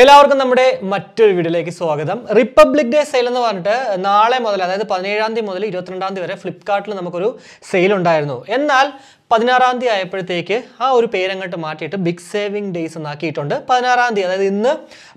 എല്ലാവർക്കും നമ്മുടെ മറ്റൊരു വീഡിയോയിലേക്ക് സ്വാഗതം. റിപ്പബ്ലിക് ഡേ സെയിൽ എന്ന് പറഞ്ഞിട്ട് നാളെ മുതൽ അതായത് പതിനേഴാം തീയതി മുതൽ ഇരുപത്തിരണ്ടാം തീയതി വരെ ഫ്ലിപ്കാർട്ടിൽ നമുക്കൊരു സെയിൽ ഉണ്ടായിരുന്നു. എന്നാൽ പതിനാറാം തീയതി ആയപ്പോഴത്തേക്ക് ആ ഒരു പേരങ്ങോട്ട് മാറ്റിയിട്ട് ബിഗ് സേവിംഗ് ഡേയ്സ് എന്നാക്കിയിട്ടുണ്ട്. പതിനാറാം തീയതി അതായത് ഇന്ന്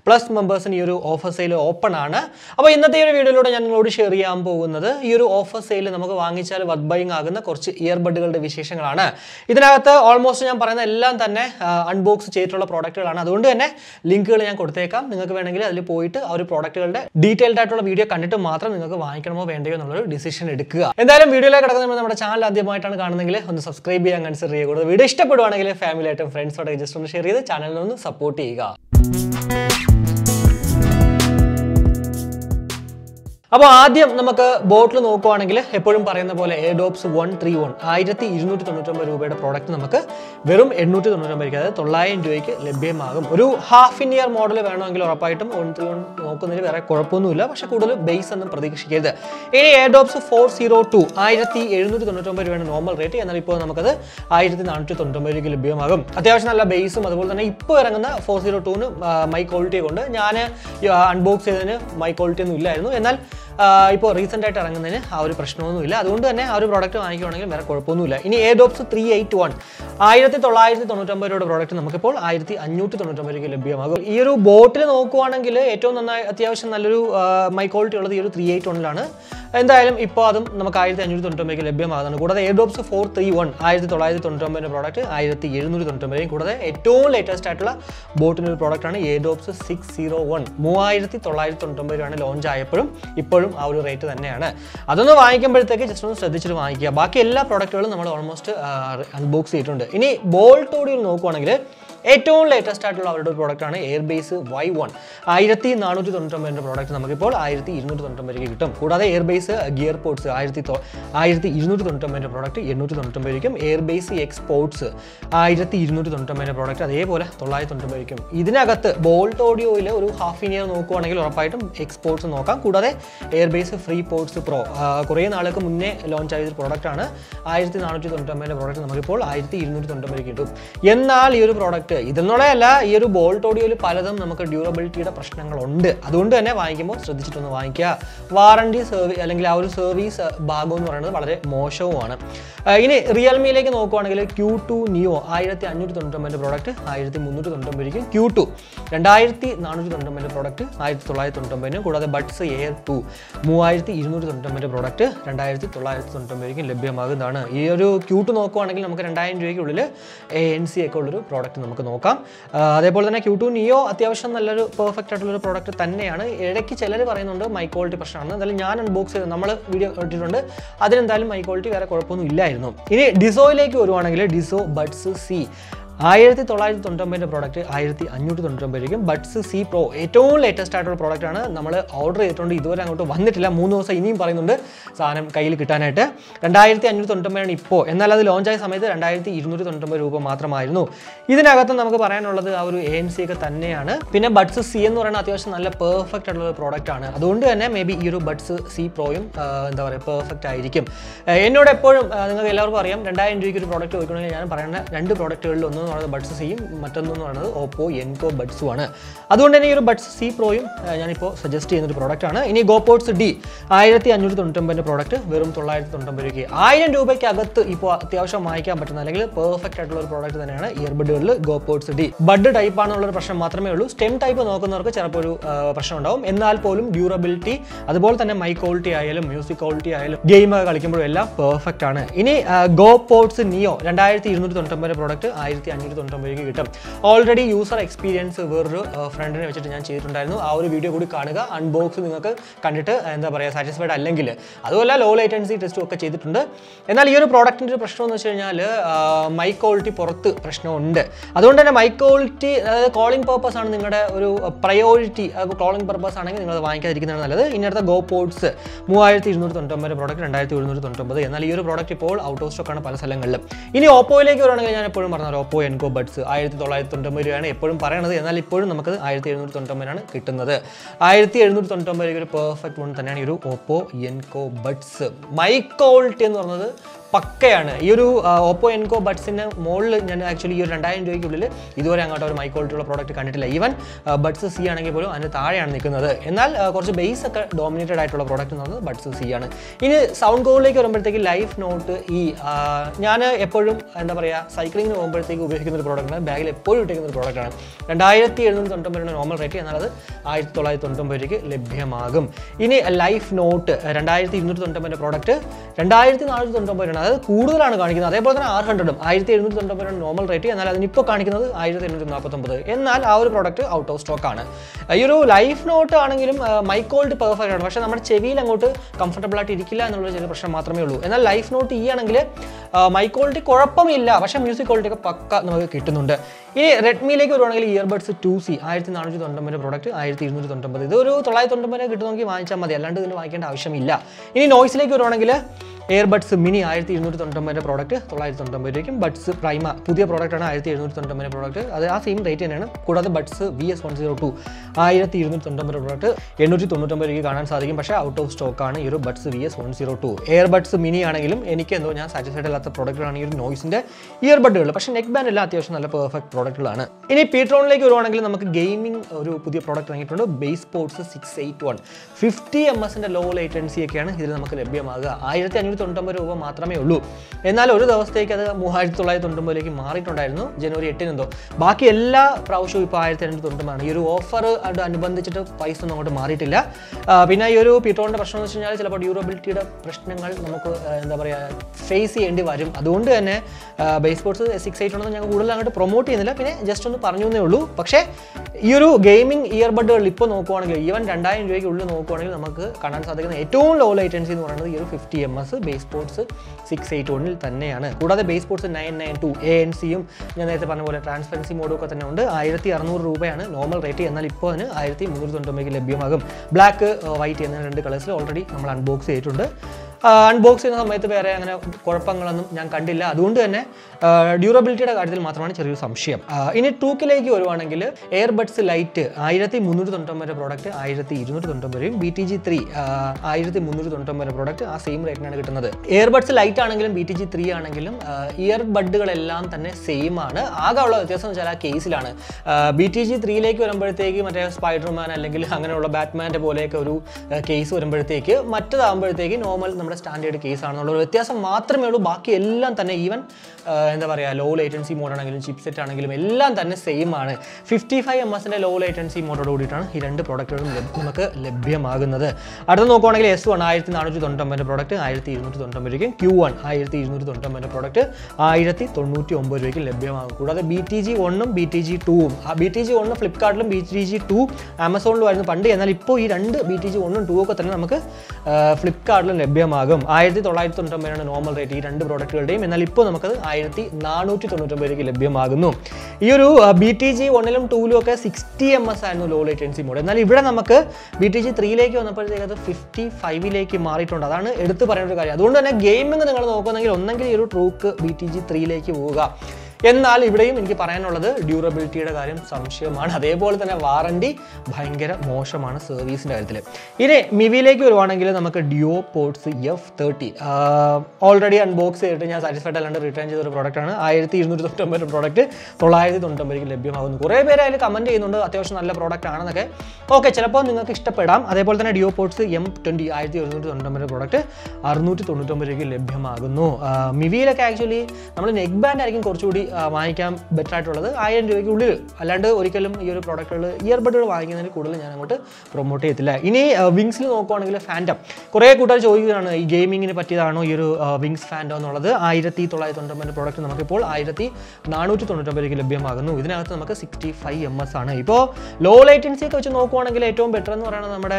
പ്ലസ് മെമ്പേഴ്സിന് ഈ ഒരു ഓഫർ സെയിൽ ഓപ്പൺ ആണ്. അപ്പോൾ ഇന്നത്തെ ഒരു വീഡിയോയിലൂടെ ഞാൻ നിങ്ങളോട് ഷെയർ ചെയ്യാൻ പോകുന്നത് ഈ ഒരു ഓഫർ സെയിൽ നമുക്ക് വാങ്ങിച്ചാൽ വർക്ക് ബൈങ് ആകുന്ന കുറച്ച് ഇയർബഡുകളുടെ വിശേഷങ്ങളാണ്. ഇതിനകത്ത് ഓൾമോസ്റ്റ് ഞാൻ പറയുന്ന എല്ലാം തന്നെ അൺബോക്സ് ചെയ്തിട്ടുള്ള പ്രോഡക്റ്റുകളാണ് അതുകൊണ്ട് തന്നെ ലിങ്കുകൾ ഞാൻ കൊടുത്തേക്കാം. നിങ്ങൾക്ക് വേണമെങ്കിൽ അതിൽ പോയിട്ട് ആ ഒരു പ്രോഡക്റ്റുകളുടെ ഡീറ്റെയിൽഡ് ആയിട്ടുള്ള വീഡിയോ കണ്ടിട്ട് മാത്രം നിങ്ങൾക്ക് വാങ്ങിക്കണമോ വേണ്ടയോ എന്നുള്ളൊരു ഡിസിഷൻ എടുക്കുക. എന്തായാലും വീഡിയോയിലേക്ക് കിടക്കുന്ന നമ്മുടെ ചാനൽ ആദ്യമായിട്ടാണ് കാണുന്നെങ്കിൽ ഒന്ന് സബ്സ്ക്രൈബ് ചെയ്യാൻ കൺസിഡർ ചെയ്യുക. വീഡിയോ ഇഷ്ടപ്പെടുവാണെങ്കിൽ ഫാമിലി ആയിട്ടും ഫ്രണ്ട്സോടെ ജസ്റ്റ് ഒന്ന് ഷെയർ ചെയ്ത് ചാനലിനൊന്ന് സപ്പോർട്ട് ചെയ്യുക. അപ്പോൾ ആദ്യം നമുക്ക് ബോട്ടിൽ നോക്കുവാണെങ്കിൽ എപ്പോഴും പറയുന്ന പോലെ എയർഡോപ്സ് വൺ ത്രീ വൺ ആയിരത്തി ഇരുന്നൂറ്റി തൊണ്ണൂറ്റൊമ്പത് രൂപയുടെ പ്രോഡക്റ്റ് നമുക്ക് വെറും എണ്ണൂറ്റി തൊണ്ണൂറ്റൊമ്പത് അതായത് തൊള്ളായിരം രൂപയ്ക്ക് ലഭ്യമാകും. ഒരു ഹാഫ് ഇൻ ഇയർ മോഡൽ വേണമെങ്കിൽ ഉറപ്പായിട്ടും വൺ ത്രീ വൺ നോക്കുന്നതിന് വേറെ കുഴപ്പമൊന്നുമില്ല. പക്ഷേ കൂടുതൽ ബേസ് ഒന്നും പ്രതീക്ഷിക്കരുത്. ഇനി എയർഡോപ്സ് ഫോർ സീറോ ടു ആയിരത്തി എഴുന്നൂറ്റി തൊണ്ണൂറ്റൊമ്പത് രൂപയാണ് നോർമൽ റേറ്റ് എന്നാൽ ഇപ്പോൾ നമുക്കത് ആയിരത്തി നാനൂറ്റി തൊണ്ണൂറ്റൊമ്പത് രൂപയ്ക്ക് ലഭ്യമാകും. അത്യാവശ്യം നല്ല ബേസും അതുപോലെ തന്നെ ഇപ്പോൾ ഇറങ്ങുന്ന ഫോർ സീറോ ടൂന് മൈ ക്വാളിറ്റി കൊണ്ട് ഞാൻ അൺബോക്സ് ചെയ്തതിന് മൈ ക്വാളിറ്റി ഒന്നും ഇല്ലായിരുന്നു. എന്നാൽ ഇപ്പോൾ റീസെന്റ് ആയിട്ട് ഇറങ്ങുന്നതിന് ആ ഒരു പ്രശ്നമൊന്നുമില്ല. അതുകൊണ്ട് തന്നെ ആ ഒരു പ്രോഡക്റ്റ് വാങ്ങിക്കുകയാണെങ്കിൽ വേറെ കുഴപ്പമൊന്നുമില്ല. ഇനി എയർഡോപ്സ് ത്രീ എയ്റ്റ് വൺ ആയിരത്തി തൊള്ളായിരത്തി തൊണ്ണൂറ്റൊമ്പത് രൂപയുടെ പ്രോഡക്റ്റ് നമുക്കിപ്പോൾ ആയിരത്തി അഞ്ഞൂറ്റി തൊണ്ണൂറ്റൊമ്പത് രൂപയ്ക്ക് ലഭ്യമാകും. ഈ ഒരു ബോട്ടിൽ നോക്കുവാണെങ്കിൽ ഏറ്റവും നന്നായി അത്യാവശ്യം നല്ലൊരു മൈ ക്വാളിറ്റി ഉള്ളത് ഈ ഒരു ത്രീ എയ്റ്റ് വണ്ണിലാണ് എന്തായാലും ഇപ്പോൾ അതും നമുക്ക് ആയിരത്തി അഞ്ഞൂറ്റി തൊണ്ണൂറ്റൊമ്പതിക്ക് ലഭ്യമാകുന്നുണ്ട്. കൂടാതെ Airdopes four three one ആയിരത്തി തൊള്ളായിരത്തി തൊണ്ണൂറ്റൊമ്പതിന്റെ പ്രോഡക്റ്റ് ആയിരത്തി എഴുന്നൂറ്റി തൊണ്ണൂറ്റൊമ്പതിനും കൂടാതെ ഏറ്റവും ലേറ്റസ്റ്റ് ആയിട്ടുള്ള ബോട്ടിന്റെ ഒരു പ്രോഡക്റ്റാണ് Airdopes six zero one മൂവായിരത്തി തൊള്ളായിരത്തി തൊണ്ണൂറ്റൊമ്പത് രൂപയാണ് ലോഞ്ച് ആയപ്പോഴും ഇപ്പോഴും ആ ഒരു റേറ്റ് തന്നെയാണ്. അതൊന്ന് വാങ്ങിക്കുമ്പോഴത്തേക്ക് ജസ്റ്റ് ഒന്ന് ശ്രദ്ധിച്ചിട്ട് വാങ്ങിക്കുക. ബാക്കി എല്ലാ പ്രോഡക്റ്റുകളും നമ്മൾ ഓൾമോസ്റ്റ് അൺബോക്സ് ചെയ്തിട്ടുണ്ട്. ഇനി ബോൾട്ട് ഓഡിയോ നോക്കുവാണെങ്കിൽ ഏറ്റവും ലേറ്റസ്റ്റ് ആയിട്ടുള്ള അവരുടെ പ്രോഡക്റ്റ് ആണ് എയർ ബേസ് വൈ വൺ ആയിരത്തി നാനൂറ്റി തൊണ്ണൂറ്റൊമ്പതിന്റെ പ്രോഡക്റ്റ് നമുക്കിപ്പോൾ ആയിരത്തി ഇരുന്നൂറ്റി തൊണ്ണൂറ്റൊമ്പതിലേക്ക് കിട്ടും. കൂടാതെ എയർ ബേസ് ഗിയർ പോർട്സ് ആയിരത്തി ആയിരത്തി ഇരുന്നൂറ്റി തൊണ്ണൂറ്റൊമ്പതിന്റെ പ്രോഡക്റ്റ് എണ്ണൂറ്റി തൊണ്ണൂറ്റൊമ്പതിലേക്കും എയർ ബേസ് എക്സ്പോർട്സ് ആയിരത്തി ഇരുന്നൂറ്റി തൊണ്ണൂറ്റൊമ്പതിന്റെ പ്രോഡക്റ്റ് അതേപോലെ തൊള്ളായിരത്തി തൊണ്ണൂറ്റൊമ്പതിലേക്കും ഇതിനകത്ത് ബോൾട്ട് ഓഡിയോയിൽ ഒരു ഹാഫ് ഇൻ ഇയർ നോക്കുവാണെങ്കിൽ ഉറപ്പായിട്ടും എക്സ്പോർട്സ് നോക്കാം. കൂടാതെ air bass free ports pro കുറേ നാളുകൾക്ക് മുന്നേ ലോഞ്ച് ആയ ഒരു പ്രോഡക്റ്റാണ് ആയിരത്തി നാനൂറ്റി തൊണ്ണൂറ്റൊമ്പതിന്റെ പ്രോഡക്റ്റ് നമുക്കിപ്പോൾ ആയിരത്തി ഇരുന്നൂറ്റി തൊണ്ണൂറ്റൊമ്പതിലേക്ക് കിട്ടും. എന്നാൽ ഈ ഒരു പ്രോഡക്റ്റ് ഇതെന്നുള്ളതല്ല ഈ ഒരു ബോൾട്ട് ഓഡിയോയിൽ പലതും നമുക്ക് ഡ്യൂറബിലിറ്റിയുടെ പ്രശ്നങ്ങളുണ്ട്. അതുകൊണ്ട് തന്നെ വാങ്ങിക്കുമ്പോൾ ശ്രദ്ധിച്ചിട്ടൊന്ന് വാങ്ങിക്കുക. വാറണ്ടി സർവീസ് അല്ലെങ്കിൽ ആ ഒരു സർവീസ് ഭാഗം എന്ന് പറയുന്നത് വളരെ മോശവുമാണ്. ഇനി റിയൽമിയിലേക്ക് നോക്കുവാണെങ്കിൽ ക്യൂ ടു നിയോ ആയിരത്തി അഞ്ഞൂറ്റി തൊണ്ണൂറ്റൊമ്പതിന്റെ പ്രോഡക്റ്റ് ആയിരത്തി മുന്നൂറ്റി തൊണ്ണൂറ്റൊമ്പതിലേക്കും ക്യൂ ടു രണ്ടായിരത്തി നാനൂറ്റി തൊണ്ണൂറ്റൊമ്പതിന്റെ പ്രോഡക്റ്റ് ആയിരത്തി തൊള്ളായിരത്തി തൊണ്ണൂറ്റൊമ്പതിനും കൂടാതെ ബഡ്സ് എയർ ടു മൂവായിരത്തി ഇരുന്നൂറ്റി തൊണ്ണൂറ്റൊമ്പതിന്റെ പ്രോഡക്റ്റ് രണ്ടായിരത്തി തൊള്ളായിരത്തി തൊണ്ണൂറ്റൊമ്പതിലേക്കും ലഭ്യമാകുന്നതാണ്. ഈ ഒരു ക്യൂ ടു നോക്കുവാണെങ്കിൽ നമുക്ക് രണ്ടായിരം രൂപയ്ക്കുള്ളിൽ എ എൻ സി ഒക്കെ ഉള്ളൊരു പ്രോഡക്റ്റ് നമുക്ക് നോക്കാം. അതേപോലെ തന്നെ ക്യൂ ടു നിയോ അത്യാവശ്യം നല്ലൊരു പെർഫെക്റ്റ് ആയിട്ടുള്ളൊരു പ്രോഡക്റ്റ് തന്നെയാണ്. ഇടയ്ക്ക് ചിലർ പറയുന്നുണ്ട് മൈ ക്വാളിറ്റി പ്രശ്നമാണ് എന്തായാലും ഞാൻ അൺബോക്സ് ചെയ്ത് നമ്മൾ വീഡിയോ ഇട്ടിട്ടുണ്ട്. അതിനെന്തായാലും മൈ ക്വാളിറ്റി വേറെ കുഴപ്പമൊന്നും ഇല്ലായിരുന്നു. ഇനി ഡിസോയിലേക്ക് വരുവാണെങ്കിൽ ഡിസോ ബഡ്സ് സി ആയിരത്തി തൊള്ളായിരത്തി തൊണ്ണൂറ്റൊമ്പതിന്റെ പ്രോഡക്റ്റ് ആയിരത്തി അഞ്ഞൂറ്റി തൊണ്ണൂറ്റൊമ്പതിലേക്കും ബഡ്സ് സി പ്രോ ഏറ്റവും ലേറ്റസ്റ്റ് ആയിട്ടുള്ള പ്രോഡക്റ്റ് ആണ്. നമ്മൾ ഓർഡർ ചെയ്തിട്ടുണ്ട്. ഇതുവരെ അങ്ങോട്ട് വന്നിട്ടില്ല. മൂന്ന് ദിവസം ഇനിയും പറയുന്നുണ്ട് സാധനം കയ്യിൽ കിട്ടാനായിട്ട്. രണ്ടായിരത്തി അഞ്ഞൂറ്റി ഇപ്പോൾ എന്നാൽ അത് ലോഞ്ച് ആയ സമയത്ത് രണ്ടായിരത്തി ഇരുന്നൂറ്റി തൊണ്ണൂറ്റൊമ്പത് രൂപ മാത്രമായിരുന്നു. ഇതിനകത്ത് നമുക്ക് പറയാനുള്ളത് ആ ഒരു എ എൻ സി ഒക്കെ തന്നെയാണ്. പിന്നെ ബഡ്സ് സി എന്ന് പറയുന്നത് അത്യാവശ്യം നല്ല പെർഫെക്റ്റ് ആയിട്ടുള്ള ഒരു പ്രോഡക്റ്റ് ആണ്. അതുകൊണ്ട് തന്നെ മേ ബി ഈ ഒരു ബഡ്സ് സി പ്രോയും എന്താ പറയുക പെർഫെക്റ്റ് ആയിരിക്കും. എന്നോട് എപ്പോഴും നിങ്ങൾക്ക് എല്ലാവർക്കും അറിയാം. രണ്ടായിരം രൂപയ്ക്ക് ഒരു പ്രോഡക്റ്റ് ചോദിക്കണമെങ്കിൽ ഞാൻ പറയുന്ന രണ്ട് പ്രോഡക്റ്റുകളിൽ ഒന്ന് എന്ന് പറയുന്നത് ബഡ്സ് സിയും മറ്റൊന്നെന്ന് പറയുന്നത് ഓപ്പോ എൻകോ ബഡ്സും ആണ് അതുകൊണ്ട് തന്നെ ഈ ഒരു ബഡ്സ് സി പ്രോയും ഞാനിപ്പോൾ സജസ്റ്റ് ചെയ്യുന്ന ഒരു പ്രോഡക്റ്റ് ആണ്. ഇനി ഗോപോർട്സ് ഡി ആയിരത്തി അഞ്ഞൂറ്റി തൊണ്ണൂറ്റൊമ്പതിന്റെ പ്രോഡക്റ്റ് വെറും തൊള്ളായിരത്തി തൊണ്ണൂറ്റൊമ്പത് രൂപയ്ക്ക്. ആയിരം രൂപയ്ക്ക് അകത്ത് ഇപ്പോൾ അത്യാവശ്യം വാങ്ങിക്കാൻ പറ്റുന്ന അല്ലെങ്കിൽ പെർഫെക്റ്റ് ആയിട്ടുള്ള ഒരു പ്രോഡക്റ്റ് തന്നെയാണ് ഇയർബഡുകളിൽ ഗോപോർട്സ് ഡി ബഡ് ടൈപ്പ് ആണെന്നുള്ള പ്രശ്നം മാത്രമേ ഉള്ളൂ. സ്റ്റെം ടൈപ്പ് നോക്കുന്നവർക്ക് ചിലപ്പോൾ ഒരു പ്രശ്നം ഉണ്ടാവും. എന്നാൽ പോലും ഡ്യൂറബിലിറ്റി അതുപോലെ തന്നെ മൈ ക്വാളിറ്റി ആയാലും മ്യൂസിക് ക്വാളിറ്റി ആയാലും ഗെയിം കളിക്കുമ്പോഴും എല്ലാം പെർഫെക്റ്റ് ആണ്. ഇനി ഗോ പോർട്സ് നിയോ രണ്ടായിരത്തി ഇരുന്നൂറ്റി തൊണ്ണൂറ്റൊമ്പത് പ്രോഡക്റ്റ് ആയിരത്തി അഞ്ഞൂറ്റി തൊണ്ണൂറ്റൊമ്പത് കിട്ടും. ഓൾറെഡി യൂസർ എക്സ്പീരിയൻസ് വേറൊരു ഫ്രണ്ടിനെ വെച്ചിട്ട് ഞാൻ ചെയ്തിട്ടുണ്ടായിരുന്നു. ആ ഒരു വീഡിയോ കൂടി കാണുക അൺബോക്സ് നിങ്ങൾക്ക് കണ്ടിട്ട് എന്താ പറയുക സാറ്റിസ്ഫൈഡ് അല്ലെങ്കിൽ. അതുമല്ല ലോ ലൈറ്റൻസി ടെസ്റ്റും ഒക്കെ ചെയ്തിട്ടുണ്ട്. എന്നാൽ ഈ ഒരു പ്രോഡക്റ്റിന്റെ ഒരു പ്രശ്നം എന്ന് വെച്ച് കഴിഞ്ഞാൽ മൈ ക്വാളിറ്റി പുറത്ത് പ്രശ്നമുണ്ട്. അതുകൊണ്ട് തന്നെ മൈ ക്വാളിറ്റി അതായത് കോളിംഗ് പർപ്പസ് ആണ് നിങ്ങളുടെ ഒരു പ്രയോറിറ്റി കോളിംഗ് പർപ്പസ് ആണെങ്കിൽ നിങ്ങൾ വാങ്ങിക്കാതിരിക്കുന്നതാണ് നല്ലത്. ഇനി അടുത്ത ഗോ പോർട്സ് മൂവായിരത്തി ഇരുന്നൂറ്റി തൊണ്ണൂറ്റൊമ്പത് പ്രോഡക്റ്റ് രണ്ടായിരത്തി ഒരുന്നൂറ്റി തൊണ്ണൂറ്റൊമ്പത് എന്നാൽ ഈ ഒരു പ്രോഡക്റ്റ് ഇപ്പോൾ ഔട്ട് ഓഫ് സ്റ്റോക്കാണ് പല സ്ഥലങ്ങളിലും. ഇനി ഓപ്പോയിലേക്ക് വരുവാണെങ്കിൽ ഞാൻ എപ്പോഴും പറഞ്ഞത് ഓപ്പോ എൻകോ ബഡ്സ് ആയിരത്തി തൊള്ളായിരത്തി തൊണ്ണൂറ്റൊമ്പത് രൂപയാണ് എപ്പോഴും പറയണത്. എന്നാൽ ഇപ്പോഴും നമുക്ക് ആയിരത്തി എഴുന്നൂറ്റി തൊണ്ണൂറ്റൊമ്പതിനാണ് കിട്ടുന്നത്. ആയിരത്തി എഴുന്നൂറ്റി തൊണ്ണൂറ്റൊമ്പത് ഒരു പെർഫെക്റ്റ് ഫോൺ തന്നെയാണ് ഈ ഒരു Oppo Enco buds mic quality എന്ന് പറയുന്നത് പക്കയാണ്. ഈ ഒരു ഓപ്പോ എൻകോ ബഡ്സിന് മുകളിൽ ഞാൻ ആക്ച്വലി ഈ ഒരു രണ്ടായിരം രൂപയ്ക്കുള്ളിൽ ഇതുവരെ അങ്ങോട്ട് ഒരു മൈ ക്വാളിറ്റി ഉള്ള പ്രോഡക്റ്റ് കണ്ടിട്ടില്ല. ഈവൻ ബഡ്സ് സി ആണെങ്കിൽ പോലും അതിന് താഴെയാണ് നിൽക്കുന്നത്. എന്നാൽ കുറച്ച് ബേസ് ഒക്കെ ഡോമിനേറ്റഡ് ആയിട്ടുള്ള പ്രോഡക്റ്റ് എന്ന് പറയുന്നത് ബഡ്സ് സി ആണ്. ഇനി സൗണ്ട് കോളിലേക്ക് വരുമ്പോഴത്തേക്ക് ലൈഫ് നോട്ട് ഈ ഞാൻ എപ്പോഴും എന്താ പറയുക സൈക്ലിങ്ങിന് പോകുമ്പോഴത്തേക്ക് ഉപയോഗിക്കുന്ന ഒരു പ്രോഡക്റ്റാണ് ബാഗിൽ എപ്പോഴും ഇട്ടിരിക്കുന്ന ഒരു പ്രോഡക്റ്റാണ് രണ്ടായിരത്തി എഴുന്നൂറ്റി തൊണ്ണൂറ്റൊമ്പത് നോർമൽ റേറ്റ് എന്നാൽ അത് ആയിരത്തി തൊള്ളായിരത്തി തൊണ്ണൂറ്റൊമ്പത് രൂപയ്ക്ക് ലഭ്യമാകും. ഇനി ലൈഫ് നോട്ട് രണ്ടായിരത്തി ഇരുന്നൂറ്റി പ്രോഡക്റ്റ് രണ്ടായിരത്തി നാനൂറ്റി തൊണ്ണൂറ്റൊമ്പത് രൂപയാണ് അതായത് കൂടുതലാണ് കാണിക്കുന്നത്. അതേപോലെ തന്നെ ആറ് ഹൺഡ്രഡും ആയിരത്തി എഴുന്നൂറ്റി തൊണ്ണൂറ്റൊമ്പത് നോർമൽ റേറ്റ് എന്നാൽ അതിനിപ്പോൾ കാണിക്കുന്നത് ആയിരത്തി എണ്ണൂറ്റി നാൽപ്പത്തൊമ്പത് എന്നാൽ ആ ഒരു പ്രോഡക്റ്റ് ഔട്ട് ഓഫ് സ്റ്റോക്ക് ആണ്. ഈ ഒരു ലൈഫ് നോട്ട് ആണെങ്കിലും മൈക്കോൾഡ് പെർഫെക്റ്റ് ആണ്. പക്ഷേ നമ്മുടെ ചെവിയിൽ അങ്ങോട്ട് കംഫർട്ടബിൾ ആയിട്ട് ഇരിക്കില്ല എന്നുള്ള ചെറിയ പ്രശ്നം മാത്രമേ ഉള്ളൂ. എന്നാൽ ലൈഫ് നോട്ട് ഈ ആണെങ്കിൽ മൈ ക്വാളിറ്റി കുഴപ്പമില്ല. പക്ഷേ മ്യൂസിക് ക്വാളിറ്റി ഒക്കെ പക്ക നമുക്ക് കിട്ടുന്നുണ്ട്. ഇനി റെഡ്മിയിലേക്ക് വരുവാണെങ്കിൽ ഇയർബഡ്സ് ടു സി ആയിരത്തി നാനൂറ്റി തൊണ്ണൂറ്റൊമ്പത് പ്രോഡക്റ്റ് ആയിരത്തി ഇരുന്നൂറ്റി തൊണ്ണൂറ്റൊമ്പത് ഇത് ഒരു തൊള്ളായിരത്തി തൊണ്ണൂറ്റൊമ്പത് കിട്ടുമെങ്കിൽ വാങ്ങിച്ചാൽ മതി. അല്ലാണ്ട് ഇതിന് വാങ്ങിക്കേണ്ട ആവശ്യമില്ല. ഇനി നോയ്സിലേക്ക് വരുവാണെങ്കിൽ എയർബഡ്സ് മിനി ആയിരത്തി ഇരുന്നൂറ്റി തൊണ്ണൂറ്റൊമ്പതിന്റെ പ്രോഡക്റ്റ് തൊള്ളായിരത്തി തൊണ്ണൂറ്റൊമ്പത് രൂപയ്ക്കും ബഡ്സ് പ്രൈമ പുതിയ പ്രോഡക്റ്റാണ് ആയിരത്തി എഴുന്നൂറ്റി തൊണ്ണൂറ്റൊമ്പതിന്റെ പ്രോഡക്റ്റ് അത് ആ സെയിം റേറ്റ് തന്നെയാണ്. കൂടാതെ buds V S one zero two ആയിരത്തി ഇരുന്നൂറ്റി തൊണ്ണൂറ്റൊമ്പത് പ്രോഡക്റ്റ് എണ്ണൂറ്റി തൊണ്ണൂറ്റൊമ്പത് രൂപയ്ക്ക് കാണാൻ സാധിക്കും. പക്ഷേ ഔട്ട് ഓഫ് സ്റ്റോക്കാണ് ഈ ഒരു buds V S one zero two airbuds mini ആണെങ്കിലും എനിക്ക് എന്തോ ഞാൻ സാറ്റിസ്ഫൈഡ് അല്ലാത്ത പ്രോഡക്റ്റാണ് ഈ ഒരു നോയ്സിന്റെ ഇയർബഡുകൾ പക്ഷേ നെക്ക് ബാൻഡ് എല്ലാം അത്യാവശ്യം നല്ല പെർഫെക്റ്റ് പ്രോഡക്റ്റുകളാണ് ഇനി പീട്രോണിലേക്ക് വരുവാണെങ്കിൽ നമുക്ക് ഗെയിമിംഗ് ഒരു പുതിയ പ്രോഡക്റ്റ് ഇറങ്ങിയിട്ടുണ്ട് bass sports six eight one fifty M എസിന്റെ ലോ ലേറ്റൻസി ഒക്കെയാണ് ഇതിൽ നമുക്ക് ലഭ്യമാകുക. ആയിരത്തി അഞ്ഞൂറ്റി തൊണ്ണൂറ്റൊമ്പത് രൂപ മാത്രമേ ഉള്ളൂ. എന്നാൽ ഒരു ദിവസത്തേക്ക് അത് മൂവായിരത്തി തൊള്ളായിരത്തി തൊണ്ണൂറ്റൊമ്പതിലേക്ക് മാറിയിട്ടുണ്ടായിരുന്നു. ജനുവരി എട്ടിനെന്തോ ബാക്കി എല്ലാ പ്രാവശ്യവും ഇപ്പോൾ ആയിരത്തി എണ്ണൂറ്റി തൊണ്ണൂറ്റൊമ്പതാണ് ഈ ഒരു ഓഫർ അനുബന്ധിച്ചിട്ട് പൈസ ഒന്നും അങ്ങോട്ട് മാറിയിട്ടില്ല. പിന്നെ ഈ ഒരു പിട്രോളിന്റെ പ്രശ്നം എന്ന് വെച്ച് കഴിഞ്ഞാൽ ചിലപ്പോൾ ഡ്യൂറബിലിറ്റിയുടെ പ്രശ്നങ്ങൾ നമുക്ക് എന്താ പറയുക ഫേസ് ചെയ്യേണ്ടി വരും. അതുകൊണ്ട് തന്നെ ബേസ് സ്പോർട്സ് സിക്സ് എയ്റ്റ് ഉണ്ടെന്ന് ഞങ്ങൾ കൂടുതൽ അങ്ങോട്ട് പ്രൊമോട്ട് ചെയ്യുന്നില്ല. പിന്നെ ജസ്റ്റ് ഒന്ന് പറഞ്ഞു എന്നേ ഉള്ളൂ. പക്ഷേ ഈ ഒരു ഗെയിമിംഗ് ഇയർബഡുകൾ ഇപ്പോൾ നോക്കുവാണെങ്കിൽ ഈവൻ രണ്ടായിരം രൂപയ്ക്ക് ഉള്ളിൽ നോക്കുവാണെങ്കിൽ നമുക്ക് കാണാൻ സാധിക്കുന്ന ഏറ്റവും ലോ ലൈറ്റൻസി എന്ന് പറയുന്നത് ഈ ഒരു fifty M S bass sports six eight വണ്ണിൽ തന്നെയാണ്. കൂടാതെ bass sports nine nine two A N സിയും ഞാൻ നേരത്തെ പറഞ്ഞ പോലെ ട്രാൻസ്പെറൻസി മോഡും ഒക്കെ തന്നെ ഉണ്ട്. ആയിരത്തി അറുന്നൂറ് രൂപയാണ് നോർമൽ റേറ്റ് എന്നാൽ ഇപ്പോൾ അതിന് ആയിരത്തി മുന്നൂറ്റി തൊണ്ണൂറ്റൊമ്പതിക്ക് ലഭ്യമാകും. ബ്ലാക്ക് വൈറ്റ് എന്ന രണ്ട് കളേഴ്സിൽ ഓൾറെഡി നമ്മൾ അൺബോക്സ് ചെയ്തിട്ടുണ്ട്. അൺബോക്സ് ചെയ്യുന്ന സമയത്ത് വേറെ അങ്ങനെ കുഴപ്പങ്ങളൊന്നും ഞാൻ കണ്ടില്ല. അതുകൊണ്ട് തന്നെ ഡ്യൂറബിലിറ്റിയുടെ കാര്യത്തിൽ മാത്രമാണ് ചെറിയൊരു സംശയം. ഇനി ടൂക്കിലേക്ക് വരുവാണെങ്കിൽ എയർബഡ്സ് ലൈറ്റ് ആയിരത്തി മുന്നൂറ്റി തൊണ്ണൂറ്റൊമ്പത് പ്രോഡക്റ്റ് ആയിരത്തി ഇരുന്നൂറ്റി തൊണ്ണൂറ്റൊമ്പത് ബി ടി ജി ത്രീ ആയിരത്തി മുന്നൂറ്റി തൊണ്ണൂറ്റൊമ്പത് പ്രോഡക്റ്റ് ആ സെയിം റേറ്റിനാണ് കിട്ടുന്നത്. എയർബഡ്സ് ലൈറ്റ് ആണെങ്കിലും ബി ടി ജി ത്രീ ആണെങ്കിലും ഇയർ ബഡുകളെല്ലാം തന്നെ സെയിം ആണ്. ആകെ ഉള്ള വ്യത്യാസം വെച്ചാൽ ആ കേസിലാണ് ബി ടി ജി ത്രീയിലേക്ക് വരുമ്പോഴത്തേക്ക് മറ്റേ സ്പൈഡർമാൻ അല്ലെങ്കിൽ അങ്ങനെയുള്ള ബാറ്റ്മാന്റെ പോലെയൊക്കെ ഒരു കേസ് വരുമ്പോഴത്തേക്ക് മറ്റേതാകുമ്പോഴത്തേക്ക് നോർമൽ നമ്മുടെ സ്റ്റാൻഡേർഡ് കേസ് ആണെന്നുള്ള വ്യത്യാസം മാത്രമേ ഉള്ളൂ. ബാക്കി എല്ലാം തന്നെ ഈവൻ എന്താ പറയുക ലോ ലേറ്റൻസി മോഡാണെങ്കിലും ചിപ്പ് സെറ്റ് ആണെങ്കിലും എല്ലാം തന്നെ സെയിം ആണ്. ഫിഫ്റ്റി ഫൈവ് എം എസിന്റെ ലോ ലേറ്റൻസി മോഡോട് കൂടിയിട്ടാണ് ഈ രണ്ട് പ്രോഡക്റ്റുകളും നമുക്ക് ലഭ്യമാകുന്നത്. അടുത്ത നോക്കുവാണെങ്കിൽ എസ് വൺ ആയിരത്തി നാനൂറ്റി തൊണ്ണൂറ്റൊമ്പതിന്റെ പ്രോഡക്റ്റ് ആയിരത്തി ഇരുന്നൂറ്റി തൊണ്ണൂറ്റൊമ്പത് രൂപയ്ക്കും ക്യൂ വൺ ആയിരത്തി ഇരുന്നൂറ്റി തൊണ്ണൂറ്റൊമ്പതിന്റെ പ്രോഡക്റ്റ് ആയിരത്തി തൊണ്ണൂറ്റി ഒമ്പത് രൂപയ്ക്ക് ലഭ്യമാകും കൂടാതെ ബി ടി ജി ഒന്നും ബി ടി ജി ടൂവും ആ ബി ടി ജി ഒന്ന് ഫ്ലിപ്കാർട്ടിലും ബി ടി ജി ടു ആമസോണിലും ആയിരുന്നു പണ്ട്. എന്നാൽ ഇപ്പോൾ ഈ രണ്ട് ബി ടി ജി ഒന്നും ടൂ ഒക്കെ തന്നെ നമുക്ക് ഫ്ലിപ്കാർട്ടിലും ലഭ്യമാകും. ആയിരത്തി തൊള്ളായിരത്തി തൊണ്ണൂറ്റൊമ്പതിനാണ് നോർമൽ റേറ്റ് ഈ രണ്ട് പ്രോഡക്റ്റുകളുടെയും എന്നാൽ ഇപ്പോൾ നമുക്കത് ആയിരത്തി നാനൂറ്റി തൊണ്ണൂറ്റൊമ്പതിലേക്ക് ലഭ്യമാകുന്നു. ഈ ഒരു ബി ടി ജി വണ്ണിലും ടൂവിലും ഒക്കെ സിക്സ്റ്റി എം എസ് ആയിരുന്നു ലോ ലേറ്റൻസി മോഡ് എന്നാൽ ഇവിടെ നമുക്ക് ബി ടി ജി ത്രീയിലേക്ക് വന്നപ്പോഴത്തേക്ക് അത് ഫിഫ്റ്റി ഫൈവിലേക്ക് മാറിയിട്ടുണ്ട്. അതാണ് എടുത്തു പറയുന്ന ഒരു കാര്യം. അതുകൊണ്ട് തന്നെ ഗെയിമിംഗ് നിങ്ങൾ നോക്കുന്നെങ്കിൽ ഒന്നെങ്കിൽ ഈ ഒരു ട്രൂക്ക് ബി ടി ജി ത്രീയിലേക്ക് പോവുക. എന്നാൽ ഇവിടെയും എനിക്ക് പറയാനുള്ളത് ഡ്യൂറബിലിറ്റിയുടെ കാര്യം സംശയമാണ്. അതേപോലെ തന്നെ വാറണ്ടി ഭയങ്കര മോശമാണ് സർവീസിന്റെ കാര്യത്തിൽ ഇനി മിവിയിലേക്ക് വരുവാണെങ്കിൽ നമുക്ക് duo pods F thirty already unbox ചെയ്തിട്ട് ഞാൻ സാറ്റിസ്ഫൈഡ് അല്ലാണ്ട് റിട്ടേൺ ചെയ്തൊരു പ്രോഡക്റ്റാണ് ആയിരത്തി ഇരുന്നൂറ്റി തൊണ്ണൂറ്റൊമ്പത് പ്രോഡക്റ്റ് തൊള്ളായിരത്തി തൊണ്ണൂറ്റൊമ്പതിക്ക് ലഭ്യമാകുന്നു. കുറേ പേര് അതിൽ കമന്റ് ചെയ്യുന്നുണ്ട്. അത്യാവശ്യം നല്ല പ്രോഡക്റ്റ് ആണെന്നൊക്കെ. ഓക്കെ ചിലപ്പോൾ നിങ്ങൾക്ക് ഇഷ്ടപ്പെടാം. അതേപോലെ തന്നെ ഡിയോ പോർട്സ് എം ട്വന്റി ആയിരത്തി ഒരുന്നൂറ്റി തൊണ്ണൂറ്റൊമ്പത് പ്രോഡക്റ്റ് അറുന്നൂറ്റി തൊണ്ണൂറ്റൊമ്പത് രൂപയ്ക്ക് ലഭ്യമാകുന്നു മിവിയിലൊക്കെ ആക്ച്വലി നമ്മൾ നെക്ക് ബാൻഡ് ആയിരിക്കും കുറച്ചുകൂടി വാങ്ങിക്കാൻ ബെറ്റർ ആയിട്ടുള്ളത് ആയിരം രൂപയ്ക്ക് ഉള്ളിൽ. അല്ലാണ്ട് ഒരിക്കലും ഈ ഒരു പ്രോഡക്റ്റുകൾ ഇയർബഡുകൾ വാങ്ങിക്കുന്നതിന് കൂടുതൽ ഞാൻ അങ്ങോട്ട് പ്രൊമോട്ട് ചെയ്യത്തില്ല. ഇനി വിങ്സിൽ നോക്കുവാണെങ്കിൽ ഫാന്റം കുറേ കൂട്ടുകാർ ചോദിക്കുകയാണ് ഈ ഗെയിമിങ്ങിന് പറ്റിയതാണോ ഈ ഒരു വിങ്സ് ഫാന്റം എന്നുള്ളത്? ആയിരത്തി തൊള്ളായിരത്തി പ്രോഡക്റ്റ് നമുക്കിപ്പോൾ ആയിരത്തി നാനൂറ്റി തൊണ്ണൂറ്റൊമ്പതിലേക്ക് ലഭ്യമാകുന്നു. ഇതിനകത്ത് നമുക്ക് സിക്സ്റ്റി ഫൈവ് എം എസ് ആണ്. ഇപ്പോൾ ലോ ലൈറ്റൻസി ഒക്കെ വെച്ച് നോക്കുവാണെങ്കിൽ ഏറ്റവും ബെറ്റർ എന്ന് പറയുന്നത് നമ്മുടെ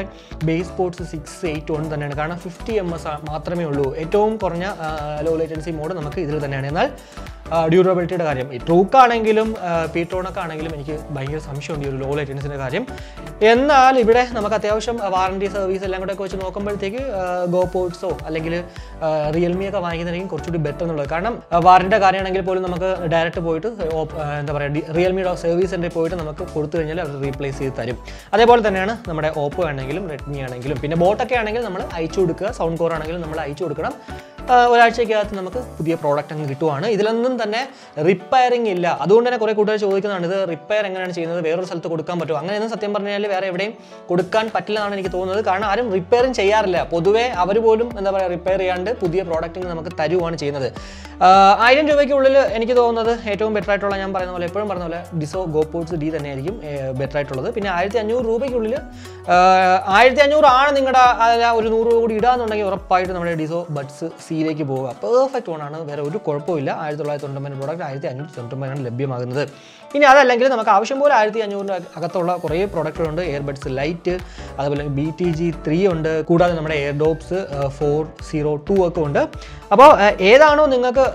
bass sports six eight one തന്നെയാണ്. കാരണം ഫിഫ്റ്റി എം എസ് മാത്രമേ ഉള്ളൂ. ഏറ്റവും കുറഞ്ഞ ലോ ലൈറ്റൻസി മോഡ് നമുക്ക് ഇതിൽ തന്നെയാണ്. എന്നാൽ ഡ്യൂറബിലിറ്റിയുടെ കാര്യം. ഈ ട്രൂക്ക് ആണെങ്കിലും പീട്രോണൊക്കെ ആണെങ്കിലും എനിക്ക് ഭയങ്കര സംശയമുണ്ട് ഈ ഒരു ലോ ലൈറ്റൻസിന്റെ കാര്യം. എന്നാൽ ഇവിടെ നമുക്ക് അത്യാവശ്യം വാറണ്ടി സർവീസ് എല്ലാം കൂടെ വെച്ച് നോക്കുമ്പോഴത്തേക്ക് ഗോ പോർട്സോ അല്ലെങ്കിൽ റിയൽമി ഒക്കെ വാങ്ങിക്കുന്നതായിരിക്കും കുറച്ചുകൂടി ബെറ്റർ എന്നുള്ളത്. കാരണം വാറണ്ടിയുടെ കാര്യമാണെങ്കിൽ പോലും നമുക്ക് ഡയറക്റ്റ് പോയിട്ട് എന്താ പറയുക റിയൽമിയുടെ സർവീസ് സെന്ററിൽ പോയിട്ട് നമുക്ക് കൊടുത്തു കഴിഞ്ഞാൽ അവർ റീപ്ലേസ് ചെയ്ത് തരും. അതേപോലെ തന്നെയാണ് നമ്മുടെ ഓപ്പോ ആണെങ്കിലും റെഡ്മി ആണെങ്കിലും പിന്നെ ബോട്ടൊക്കെ ആണെങ്കിൽ നമ്മൾ അയച്ചു കൊടുക്കുക സൗണ്ട് കോർ ആണെങ്കിലും നമ്മൾ അയച്ചു കൊടുക്കണം. ഒരാഴ്ചയ്ക്കകത്ത് നമുക്ക് പുതിയ പ്രോഡക്റ്റ് അങ്ങ് കിട്ടുവാണ്. ഇതിലൊന്നും തന്നെ റിപ്പയറിംഗ് ഇല്ല. അതുകൊണ്ട് തന്നെ കുറേ കൂട്ടുകാർ ചോദിക്കുന്നതാണ് ഇത് റിപ്പയർ എങ്ങനെയാണ് ചെയ്യുന്നത്? വേറൊരു സ്ഥലത്ത് കൊടുക്കാൻ പറ്റുമോ? അങ്ങനെയൊന്നും സത്യം പറഞ്ഞാൽ വേറെ എവിടെയും കൊടുക്കാൻ പറ്റില്ലെന്നാണ് എനിക്ക് തോന്നുന്നത്. കാരണം ആരും റിപ്പയറും ചെയ്യാറില്ല. പൊതുവേ അവർ പോലും എന്താ പറയുക റിപ്പയർ ചെയ്യാണ്ട് പുതിയ പ്രോഡക്റ്റ് നമുക്ക് തരുവാണ് ചെയ്യുന്നത്. ആയിരം രൂപയ്ക്കുള്ളിൽ എനിക്ക് തോന്നുന്നത് ഏറ്റവും ബെറ്റർ ആയിട്ടുള്ള ഞാൻ പറയുന്ന പോലെ എപ്പോഴും പറഞ്ഞ പോലെ ഡിസോ ഗോപോർട്സ് ഡി തന്നെയായിരിക്കും ബെറ്റർ ആയിട്ടുള്ളത്. പിന്നെ ആയിരത്തി അഞ്ഞൂറ് രൂപയ്ക്കുള്ളിൽ ആയിരത്തി അഞ്ഞൂറാണ് നിങ്ങളുടെ ഒരു നൂറ് രൂപ കൂടി ഇടാന്നുണ്ടെങ്കിൽ ഉറപ്പായിട്ട് നമ്മുടെ ഡിസോ ബഡ്സ് സിയിലേക്ക് പോവുക പെർഫെക്റ്റ് ഫോണാണ് വേറെ ഒരു കുഴപ്പമില്ല ആയിരത്തി തൊള്ളായിരത്തി തൊണ്ണൂറ്റൊമ്പത് പ്രോഡക്റ്റ് ആയിരത്തി അഞ്ഞൂറ്റി തൊണ്ണൂറ്റൊമ്പതിനാണ് ലഭ്യമാകുന്നത്. ഇനി അതല്ലെങ്കിൽ നമുക്ക് ആവശ്യം പോലെ ആയിരത്തി അഞ്ഞൂറിന്റെ അകത്തുള്ള കുറേ പ്രോഡക്റ്റുകളുണ്ട് എയർബഡ്സ് ലൈറ്റ് അതുപോലെ ബി ടി ജി ത്രീ ഉണ്ട്. കൂടാതെ നമ്മുടെ air dopes four zero two ഒക്കെ ഉണ്ട്. അപ്പോൾ ഏതാണോ നിങ്ങൾക്ക്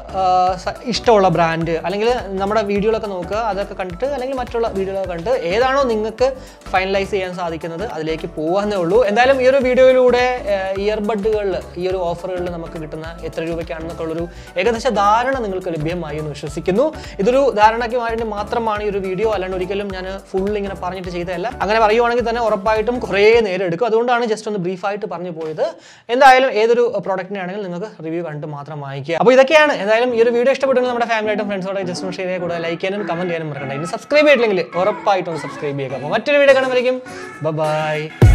ഇഷ്ടമുള്ള ബ്രാൻഡ് അല്ലെങ്കിൽ നമ്മുടെ വീഡിയോകളൊക്കെ നോക്കുക അതൊക്കെ കണ്ടിട്ട് അല്ലെങ്കിൽ മറ്റുള്ള വീഡിയോകളൊക്കെ കണ്ടിട്ട് ഏതാണോ നിങ്ങൾക്ക് ഫൈനലൈസ് ചെയ്യാൻ സാധിക്കുന്നത് അതിലേക്ക് പോകാന്നേ ഉള്ളൂ. എന്തായാലും ഈ ഒരു വീഡിയോയിലൂടെ ഇയർബഡുകളിൽ ഈ ഒരു ഓഫറുകളിൽ നമുക്ക് കിട്ടുന്ന എത്ര രൂപയ്ക്കാണെന്നൊക്കെ ഉള്ളൊരു ഏകദേശ ധാരണ നിങ്ങൾക്ക് ലഭ്യമായി എന്ന് വിശ്വസിക്കുന്നു. ഇതൊരു ധാരണയ്ക്ക് വേണ്ടി മാത്രമാണ് ഈ ഒരു വീഡിയോ അല്ലാണ്ട് ഒരിക്കലും ഞാൻ ഫുൾ ഇങ്ങനെ പറഞ്ഞിട്ട് ചെയ്തതല്ല. അങ്ങനെ പറയുവാണെങ്കിൽ തന്നെ ഉറപ്പായിട്ടും കുറേ നേരം എടുക്കും. അതുകൊണ്ടാണ് ജസ്റ്റ് ഒന്ന് ബ്രീഫായിട്ട് പറഞ്ഞു പോയത്. എന്തായാലും ഏതൊരു പ്രോഡക്റ്റിനെ ആണെങ്കിലും നിങ്ങൾക്ക് റിവ്യൂ കണ്ടിട്ട് മാത്രം വായിക്കുക. അപ്പോൾ ഇതൊക്കെയാണ്. എന്തായാലും ഈ ഒരു വീഡിയോ ഇഷ്ടപ്പെട്ടെങ്കിൽ നമ്മുടെ ഫാമിലിയായിട്ടും ഫ്രണ്ട്സോടെ ജസ്റ്റ് ഒന്ന് ഷെയർ ചെയ്യുക. ലൈക്ക് ചെയ്യാനും കമന്റ് ചെയ്യാനും മറക്കണ്ട. ഇനി സബ്സ്ക്രൈബ് ചെയ്തിട്ടില്ലെങ്കിൽ ഉറപ്പായിട്ടും സബ്സ്ക്രൈബ് ചെയ്യുക. അപ്പോൾ മറ്റൊരു വീഡിയോ കാണുമ്പോഴേക്കും ബൈ